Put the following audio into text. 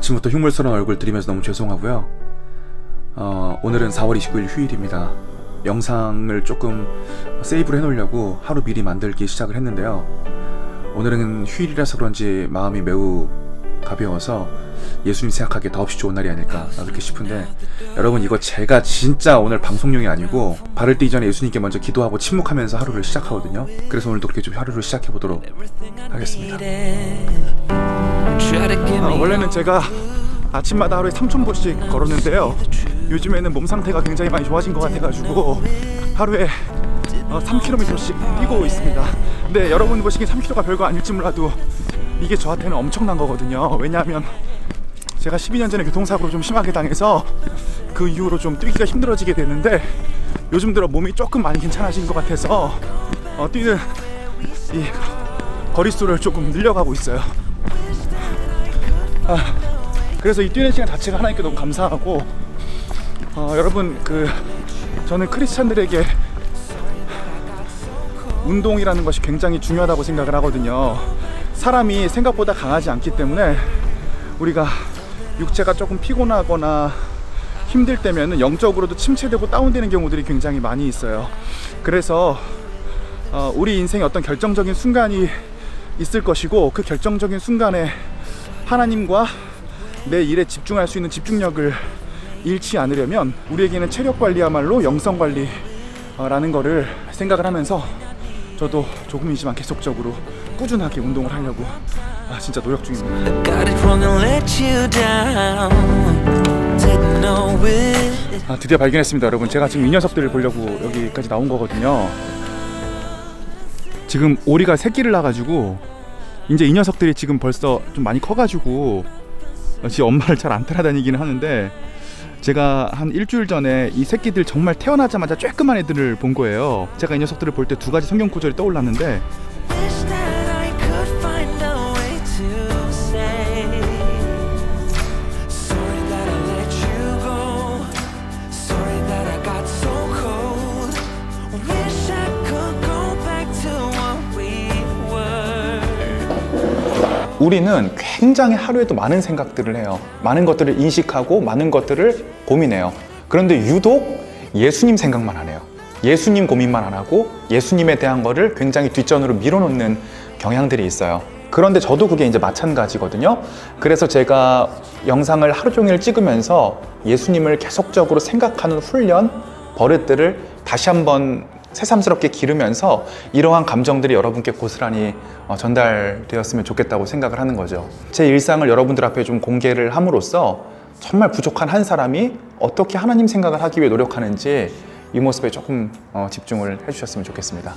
아침부터 흉물스러운 얼굴 들이면서 너무 죄송하고요. 어, 오늘은 4월 29일 휴일입니다. 영상을 조금 세이브를 해놓으려고 하루 미리 만들기 시작을 했는데요. 오늘은 휴일이라서 그런지 마음이 매우 가벼워서 예수님 생각하기에 더없이 좋은 날이 아닐까 그렇게 싶은데 여러분 이거 제가 진짜 오늘 방송용이 아니고 발을 떼기 전에 예수님께 먼저 기도하고 침묵하면서 하루를 시작하거든요. 그래서 오늘도 그렇게 좀 하루를 시작해 보도록 하겠습니다. 아, 원래는 제가 아침마다 하루에 3,000보씩 걸었는데요. 요즘에는 몸 상태가 굉장히 많이 좋아진 것 같아가지고 하루에 어, 3km씩 뛰고 있습니다. 근데 여러분 보시기엔 3km가 별거 아닐지 몰라도 이게 저한테는 엄청난 거거든요. 왜냐하면 제가 12년 전에 교통사고로 좀 심하게 당해서 그 이후로 좀 뛰기가 힘들어지게 됐는데 요즘 들어 몸이 조금 많이 괜찮아진 것 같아서 어, 뛰는 이 거리수를 조금 늘려가고 있어요. 아, 그래서 이 뛰는 시간 자체가 하나님께 너무 감사하고 어, 여러분 그 저는 크리스찬들에게 운동이라는 것이 굉장히 중요하다고 생각을 하거든요. 사람이 생각보다 강하지 않기 때문에 우리가 육체가 조금 피곤하거나 힘들 때면은 영적으로도 침체되고 다운되는 경우들이 굉장히 많이 있어요. 그래서 어, 우리 인생에 어떤 결정적인 순간이 있을 것이고 그 결정적인 순간에 하나님과 내 일에 집중할 수 있는 집중력을 잃지 않으려면 우리에게는 체력 관리야말로 영성 관리라는 거를 생각을 하면서 저도 조금이지만 계속적으로 꾸준하게 운동을 하려고 아, 진짜 노력 중입니다. 아, 드디어 발견했습니다, 여러분. 제가 지금 이 녀석들을 보려고 여기까지 나온 거거든요. 지금 오리가 새끼를 낳아가지고 이제 이 녀석들이 지금 벌써 좀 많이 커가지고 지금 엄마를 잘 안 따라다니기는 하는데 제가 한 일주일 전에 이 새끼들 정말 태어나자마자 쬐끄만 애들을 본 거예요. 제가 이 녀석들을 볼 때 두 가지 성경 구절이 떠올랐는데 우리는 굉장히 하루에도 많은 생각들을 해요. 많은 것들을 인식하고 많은 것들을 고민해요. 그런데 유독 예수님 생각만 안 해요. 예수님 고민만 안 하고 예수님에 대한 거를 굉장히 뒷전으로 밀어놓는 경향들이 있어요. 그런데 저도 그게 이제 마찬가지거든요. 그래서 제가 영상을 하루 종일 찍으면서 예수님을 계속적으로 생각하는 훈련, 버릇들을 다시 한번 새삼스럽게 기르면서 이러한 감정들이 여러분께 고스란히 어, 전달되었으면 좋겠다고 생각을 하는 거죠. 제 일상을 여러분들 앞에 좀 공개를 함으로써 정말 부족한 한 사람이 어떻게 하나님 생각을 하기 위해 노력하는지 이 모습에 조금 어, 집중을 해주셨으면 좋겠습니다.